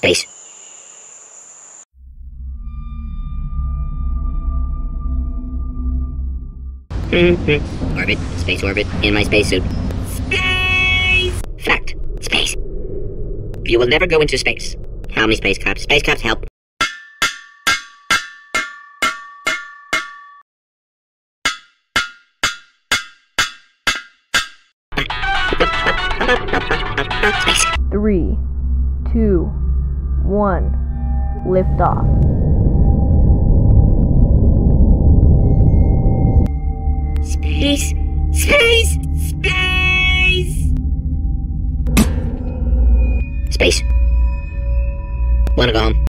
Space. Mm-hmm. orbit. Space orbit. In my spacesuit. Space! Fact. Space. You will never go into space. How many space caps? Space caps help. Space. Three, two, one, lift off. Space. Space. Space. Space. Wanna go home?